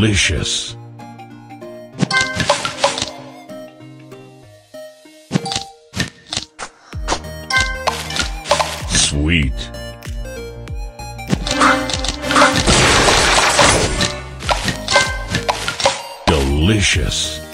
Delicious. Sweet. Delicious.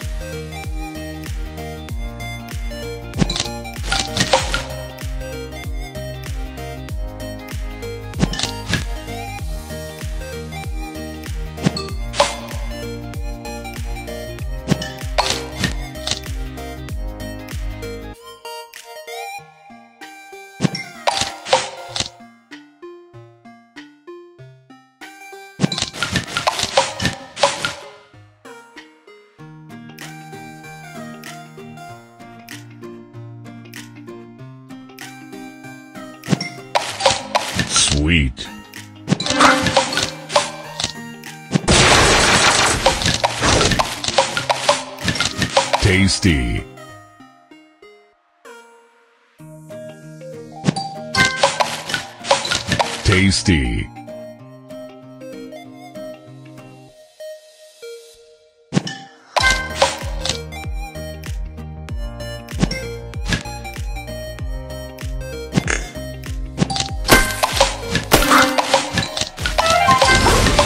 Sweet. Tasty. Tasty.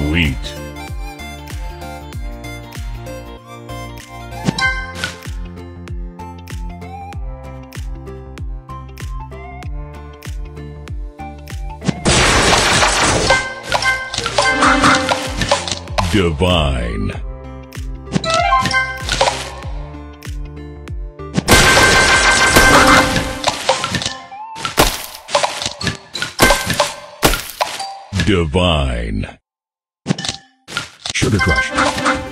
Sweet. Divine. Divine. Sugar Crush.